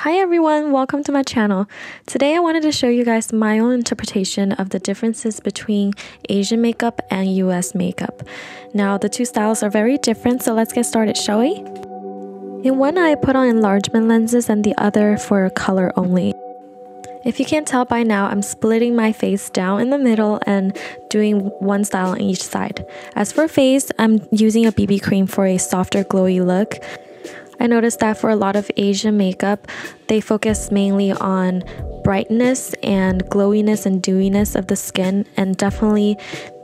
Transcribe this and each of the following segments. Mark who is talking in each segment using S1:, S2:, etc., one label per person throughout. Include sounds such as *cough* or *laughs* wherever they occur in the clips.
S1: Hi everyone, welcome to my channel. Today I wanted to show you guys my own interpretation of the differences between Asian makeup and US makeup. Now the two styles are very different, so let's get started, shall we? In one eye I put on enlargement lenses and the other for color only. If you can't tell by now, I'm splitting my face down in the middle and doing one style on each side. As for face, I'm using a BB cream for a softer glowy look. I noticed that for a lot of Asian makeup, they focus mainly on brightness and glowiness and dewiness of the skin, and definitely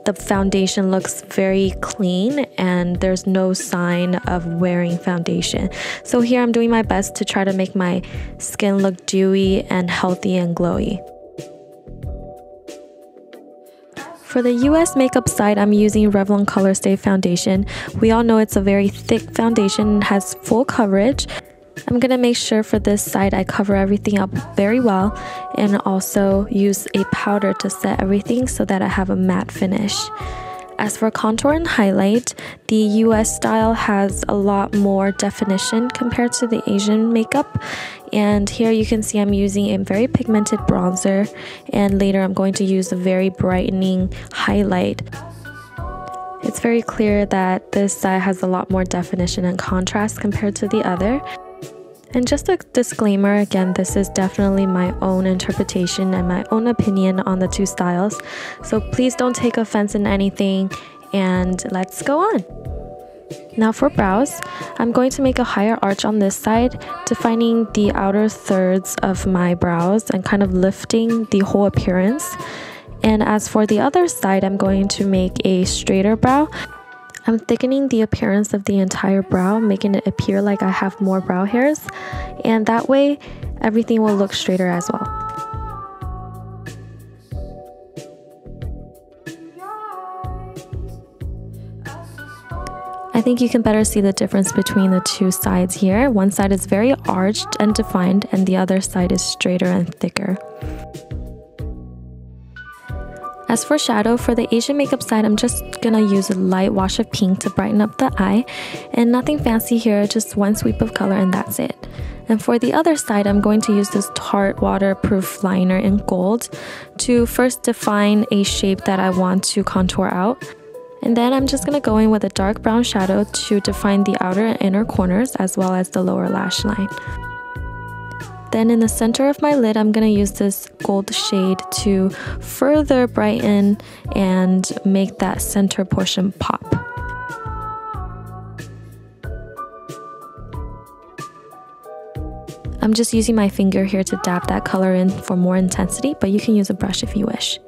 S1: the foundation looks very clean and there's no sign of wearing foundation. So here I'm doing my best to try to make my skin look dewy and healthy and glowy. For the US makeup side, I'm using Revlon Color Stay Foundation. We all know it's a very thick foundation and has full coverage. I'm gonna make sure for this side I cover everything up very well and also use a powder to set everything so that I have a matte finish. As for contour and highlight, the US style has a lot more definition compared to the Asian makeup. And here you can see I'm using a very pigmented bronzer and later I'm going to use a very brightening highlight. It's very clear that this side has a lot more definition and contrast compared to the other. And just a disclaimer again, this is definitely my own interpretation and my own opinion on the two styles. So please don't take offense in anything and let's go on. Now for brows, I'm going to make a higher arch on this side, defining the outer thirds of my brows and kind of lifting the whole appearance. And as for the other side, I'm going to make a straighter brow I'm thickening the appearance of the entire brow, making it appear like I have more brow hairs, and that way everything will look straighter as well. I think you can better see the difference between the two sides here. One side is very arched and defined, and the other side is straighter and thicker. As for shadow, for the Asian makeup side, I'm just gonna use a light wash of pink to brighten up the eye. And nothing fancy here, just one sweep of color and that's it. And for the other side, I'm going to use this Tarte waterproof liner in gold to first define a shape that I want to contour out. And then I'm just going to go in with a dark brown shadow to define the outer and inner corners as well as the lower lash line. Then in the center of my lid, I'm going to use this gold shade to further brighten and make that center portion pop. I'm just using my finger here to dab that color in for more intensity, but you can use a brush if you wish.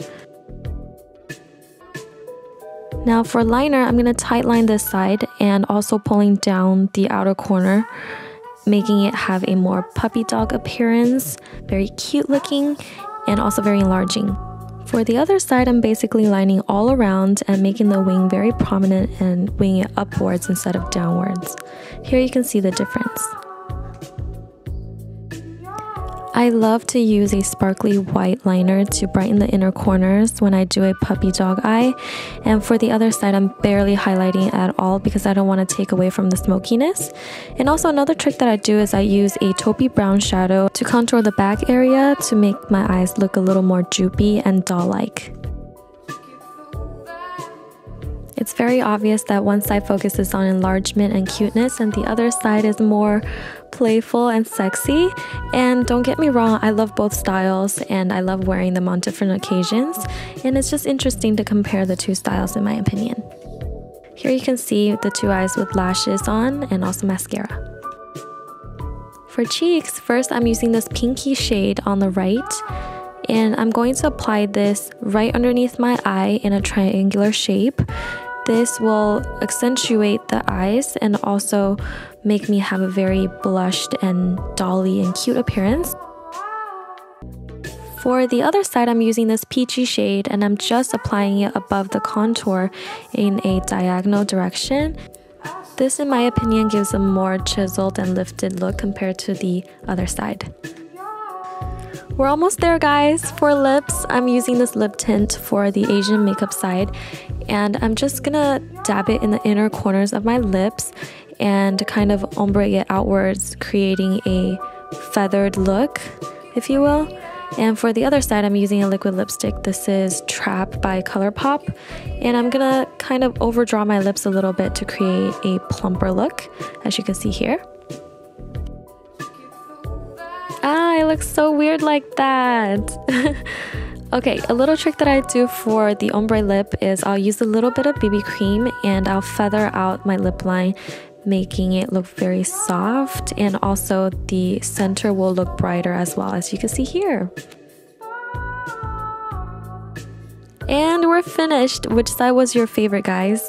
S1: Now for liner, I'm going to tight line this side and also pulling down the outer corner making it have a more puppy dog appearance, very cute looking, and also very enlarging. For the other side, I'm basically lining all around and making the wing very prominent and winging it upwards instead of downwards. Here you can see the difference. I love to use a sparkly white liner to brighten the inner corners when I do a puppy dog eye. And for the other side, I'm barely highlighting at all because I don't want to take away from the smokiness. And also another trick that I do is I use a taupey brown shadow to contour the back area to make my eyes look a little more droopy and doll-like. It's very obvious that one side focuses on enlargement and cuteness and the other side is more playful and sexy. And don't get me wrong, I love both styles and I love wearing them on different occasions. And it's just interesting to compare the two styles, in my opinion. Here you can see the two eyes with lashes on and also mascara. For cheeks, first I'm using this pinky shade on the right and I'm going to apply this right underneath my eye in a triangular shape this will accentuate the eyes and also make me have a very blushed and dolly and cute appearance. For the other side, I'm using this peachy shade and I'm just applying it above the contour in a diagonal direction. This, in my opinion, gives a more chiseled and lifted look compared to the other side. We're almost there guys. For lips, I'm using this lip tint for the Asian makeup side and I'm just gonna dab it in the inner corners of my lips and kind of ombre it outwards creating a feathered look, if you will. And for the other side, I'm using a liquid lipstick. This is Trap by ColourPop. And I'm gonna kind of overdraw my lips a little bit to create a plumper look, as you can see here. Looks so weird like that. *laughs* okay, a little trick that I do for the ombre lip is I'll use a little bit of BB cream and I'll feather out my lip line making it look very soft and also the center will look brighter as well as you can see here. And we're finished. Which side was your favorite guys?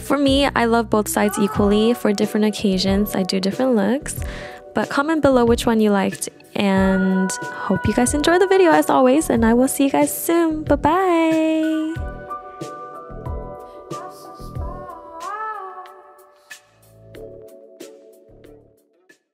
S1: For me, I love both sides equally. For different occasions, I do different looks. But comment below which one you liked and hope you guys enjoy the video as always and I will see you guys soon. Bye bye!